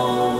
Oh.